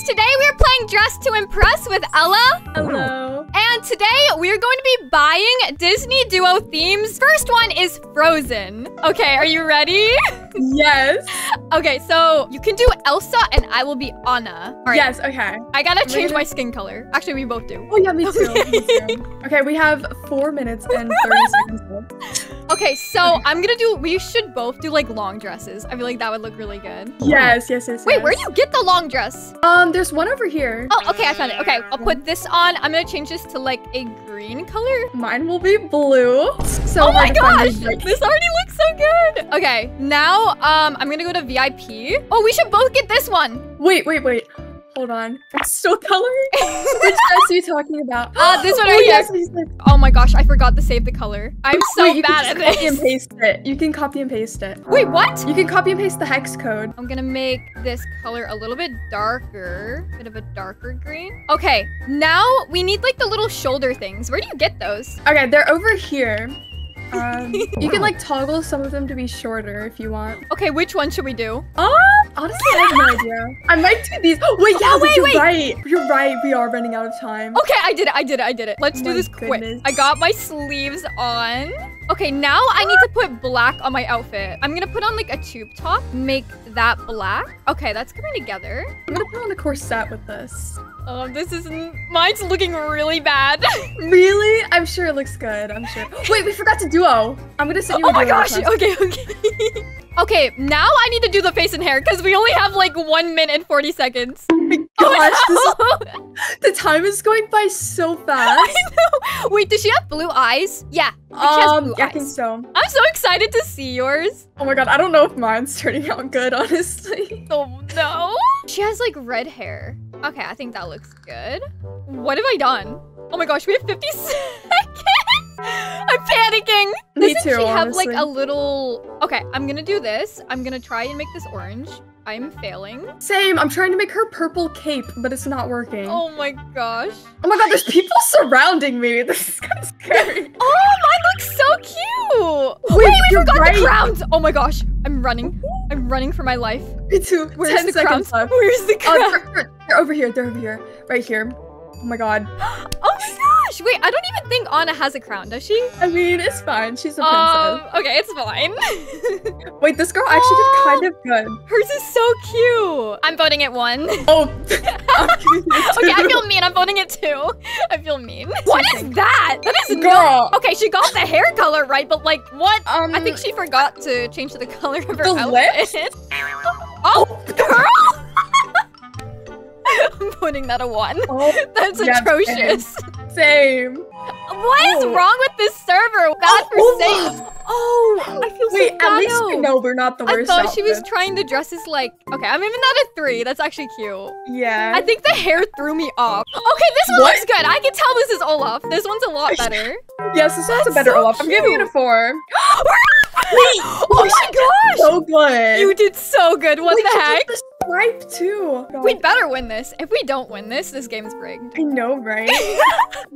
guys! Today we're playing Dress to Impress with Ella. Hello. And today we're going to be buying Disney Duo themes. First one is Frozen. Okay, are you ready? Yes. okay, so you can do Elsa and I will be Anna. All right. Yes, okay. I gotta change my skin color. Actually, we both do. Oh, yeah, me too. me too. Okay, we have four minutes and 30 seconds left. Okay, so I'm gonna do, we should both do like long dresses. I feel like that would look really good. Yes, yes, yes. Wait, yes. where do you get the long dress? Um, there's one over here. Oh, okay, I found it. Okay, I'll put this on. I'm gonna change this to like a green color. Mine will be blue. So Oh my hard to find gosh, like- this already looks so good. Okay, now um, I'm gonna go to VIP. Oh, we should both get this one. Wait, wait, wait. Hold on. I'm still coloring. Which dress are you talking about? Uh, this one oh, right yes. Oh my gosh, I forgot to save the color. I'm so Wait, you bad can at just copy and paste it. You can copy and paste it. Wait, what? You can copy and paste the hex code. I'm gonna make this color a little bit darker, bit of a darker green. Okay, now we need like the little shoulder things. Where do you get those? Okay, they're over here. Um, you can like toggle some of them to be shorter if you want. Okay, which one should we do? Oh, honestly, I have no idea. I might do these. Wait, yeah, Oh, wait, wait, you're wait. right. You're right. We are running out of time. Okay, I did it, I did it, I did it. Let's do My this quick. I got my sleeves on. Okay, now I need to put black on my outfit. I'm gonna put on like a tube top, make that black. Okay, that's coming together. I'm gonna put on a corset with this. Um, this is mine's looking really bad. Really? I'm sure it looks good. I'm sure. Wait, we forgot to duo. I'm gonna send you. oh a my duo gosh. request. Okay, okay. okay, now I need to do the face and hair because we only have like one minute and 40 seconds. Oh my gosh, this the time is going by so fast. I know. Wait, does she have blue eyes? Yeah. I think she has Um, yeah, I think so. I'm so excited to see yours. Oh my god, I don't know if mine's turning out good, honestly. Oh no. She has like red hair. Okay, I think that looks good. What have I done? Oh my gosh, we have 50 seconds. I'm panicking. Me Doesn't too, she have like a little... Okay, I'm gonna do this. I'm gonna try and make this orange. I'm failing. Same. I'm trying to make her purple cape, but it's not working. Oh my gosh. Oh my god, there's people surrounding me. This is kind of scary. Oh, mine looks so cute. Wait, Wait, we you're forgot right. the crowns. Oh my gosh. I'm running. I'm running for my life. Me too. Where's Ten the crowns? left. Where's the Oh, crowns? they're, they're- over here. They're over here. Right here. Oh my god. Oh my gosh. Wait, I don't even think Anna has a crown, does she? I mean, it's fine. She's a Um, princess. okay, it's fine. Wait, this girl actually Oh. did kind of good. Hers is so cute. I'm voting it one. Oh. Okay, I feel mean. I'm voting it too. I feel mean. What is that? That is Girl. not. Okay, she got the hair color right, but like, what? Um, I think she forgot to change the color of her The outfit. oh, girl! I'm putting that a one. Oh, That's Yeah, atrocious. same. What is Oh. wrong with this server? Oh, for Oh, saying. Oh, I feel Wait, so at least we know we're not the worst. I thought she was trying to dress as like. Okay, I'm even that a three. That's actually cute. Yeah. I think the hair threw me off. Okay, this one What? looks good. I can tell this is Olaf. This one's a lot better. yes, this one's a better so Olaf. I'm giving it a cute. four. Wait, oh my gosh! So good. You did so good. What Wait, the heck? the too. God. We'd better win this. If we don't win this, this game's rigged. I know, right?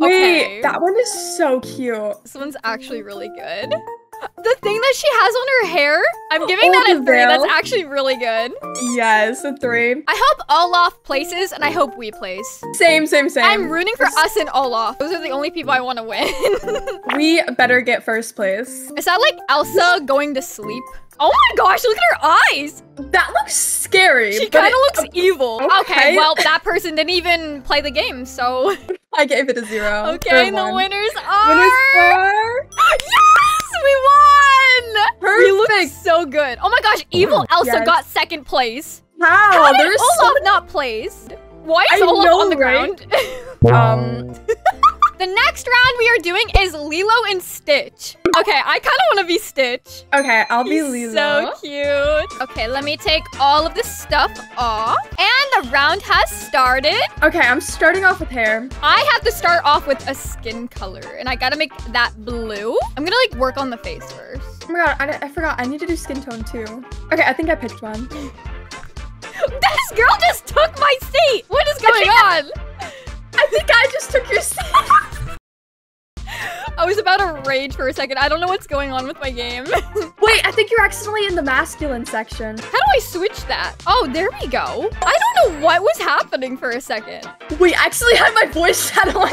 Okay. Wait, that one is so cute. This one's actually really good. The thing that she has on her hair, I'm giving Oh, that a three. That's actually really good. Yes, a three. I hope Olaf places, and I hope we place. Same, same, same. I'm rooting for us and Olaf. Those are the only people I want to win. we better get first place. Is that like Elsa going to sleep? Oh my gosh, look at her eyes! That looks scary. She kind of it- looks evil. Okay. okay. well, that person didn't even play the game, so. I gave it a zero. Okay, Or the winners are. Winners are Yes! We won! We look Perfect. so good. Oh my gosh, evil Elsa Yes. got second place. Wow. How did There's Olaf not placed? Why is I Olaf know, on the ground? so um. The next round we are doing is Lilo and Stitch. Okay, I kind of want to be Stitch. Okay, I'll be He's Lilo. so cute. Okay, let me take all of the stuff off. And the round has started. Okay, I'm starting off with hair. I have to start off with a skin color, and I gotta make that blue. I'm gonna like work on the face first. Oh my god, I, I forgot. I need to do skin tone too. Okay, I think I picked one. This girl just took my seat. What is going on? I think I just took your seat. I was about to rage for a second. I don't know what's going on with my game. Wait, I think you're accidentally in the masculine section. How do I switch that? Oh, there we go. I don't know what was happening for a second. We actually had my voice chat on.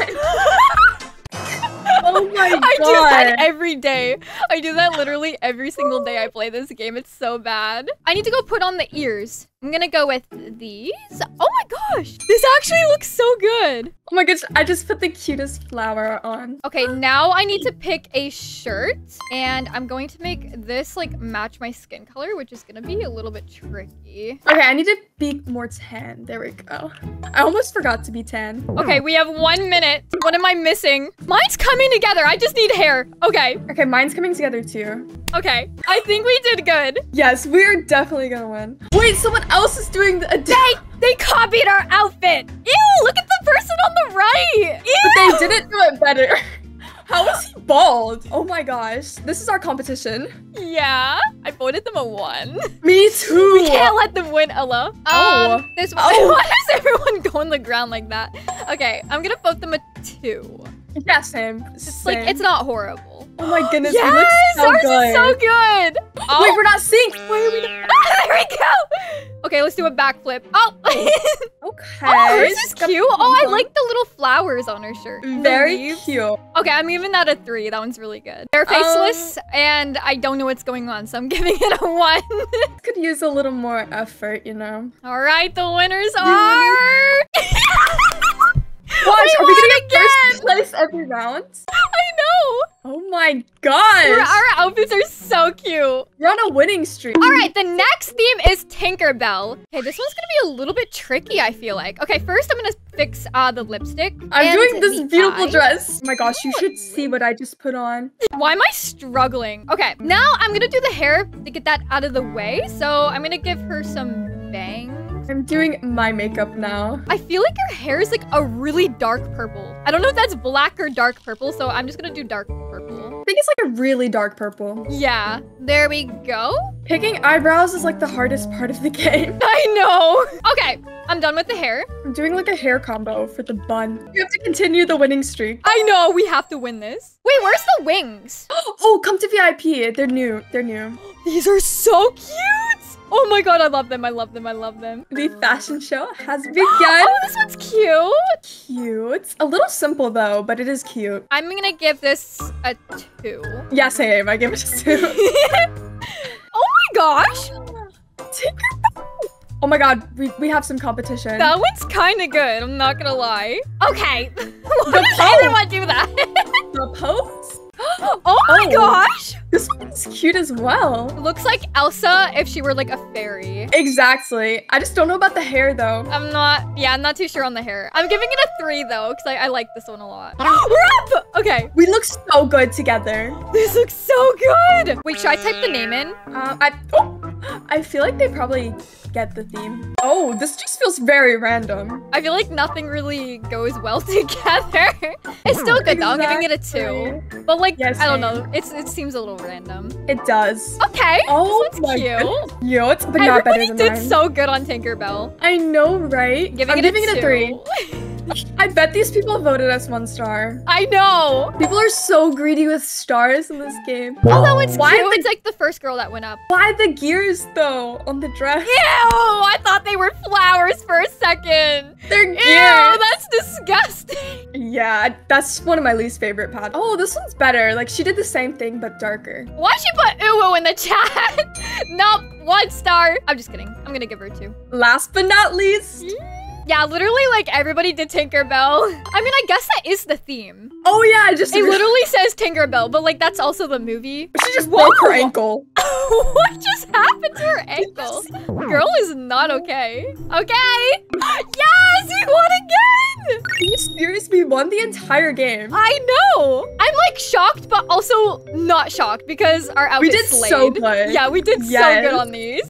oh my god. I do that every day. I do that literally every single day I play this game. It's so bad. I need to go put on the ears. I'm gonna go with these. Oh my gosh. This actually looks so good. Oh my gosh, I just put the cutest flower on. Okay, now I need to pick a shirt. And I'm going to make this like match my skin color, which is gonna be a little bit tricky. Okay, I need to be more tan. There we go. I almost forgot to be tan. Okay, we have one minute. What am I missing? Mine's coming together. I just need hair. Okay. Okay, mine's coming together too. Okay. I think we did good. Yes, we're definitely gonna win. Wait, someone else is doing the- They, they copied our outfit. Ew, look at the person on the right. Ew. But they didn't do it better. How is he bald? Oh my gosh. This is our competition. Yeah, I voted them a one. Me too. We can't let them win, Ella. Oh. Um, this Oh. Why does everyone go on the ground like that? Okay, I'm gonna vote them a two. Yeah, same. It's like it's not horrible. Oh my goodness, yes, we look so ours good. is so good. Oh. Wait, we're not synced. Why are we not? Ah, there we go. Okay, let's do a backflip. Oh. Okay. Oh, hers is cute. Oh, I like the little flowers on her shirt. Very cute. Okay, I'm giving that a three. That one's really good. They're faceless, Um, and I don't know what's going on, so I'm giving it a one. Could use a little more effort, you know. All right, the winners are. Gosh, are we gonna get first place every round? Oh my gosh. Our, our outfits are so cute. We're on a winning streak. All right, the next theme is Tinkerbell. Okay, this one's gonna be a little bit tricky, I feel like. Okay, first I'm gonna fix uh, the lipstick. I'm doing this beautiful eye. dress. Oh my gosh, you should see what I just put on. Why am I struggling? Okay, now I'm gonna do the hair to get that out of the way. So I'm gonna give her some bangs. I'm doing my makeup now. I feel like your hair is like a really dark purple. I don't know if that's black or dark purple, so I'm just gonna do dark purple. I think it's like a really dark purple. Yeah, there we go. Picking eyebrows is like the hardest part of the game. I know. Okay, I'm done with the hair. I'm doing like a hair combo for the bun. You have to continue the winning streak. I know, we have to win this. Wait, where's the wings? Oh, come to VIP. They're new. They're new. These are so cute. Oh my god, I love them. I love them. I love them. The fashion show has begun. Oh, this one's cute. Cute. It's A little simple though, but it is cute. I'm gonna give this a two. Yeah, same. I give it a two. oh my gosh. Oh my god, we, we have some competition. That one's kind of good. I'm not gonna lie. Okay. Why The does pose. everyone do that? the pose? oh my Oh. gosh. This one's cute as well. Looks like Elsa if she were like a fairy. Exactly. I just don't know about the hair though. I'm not, yeah, I'm not too sure on the hair. I'm giving it a three though, because I, I like this one a lot. We're up! Okay, We look so good together. this looks so good. Wait, should I type the name in? Uh, I oh, I feel like they probably get the theme. Oh, this just feels very random. I feel like nothing really goes well together. it's still good though. I'm giving it a two. But like, Yes, I don't know. It's it seems a little random. It does. Okay. Oh this my cute. goodness. Cute, but not better Everybody than did mine. so good on Tinkerbell. I know, right? Giving I'm it giving a it a three. two. I bet these people voted us one star. I know. People are so greedy with stars in this game. Oh, that one's Why cute. the- It's like the first girl that went up. Why the gears though on the dress? Ew! I thought they were flowers for a second. They're gears. Ew, that's disgusting. Yeah, that's one of my least favorite pads. Oh, this one's better. Like she did the same thing but darker. Why'd you put uwu in the chat? nope, one star. I'm just kidding. I'm gonna give her two. Last but not least. Yeah, literally, like everybody did Tinkerbell. I mean, I guess that is the theme. Oh yeah, I just It literally says Tinkerbell, but like that's also the movie. she just broke her ankle. what just happened to her ankle? Girl is not okay. Okay. Yes, we won again. Are you serious? We won the entire game. I know. I'm like shocked, but also not shocked because our outfit did slayed. so good. Yeah, we did so good on these.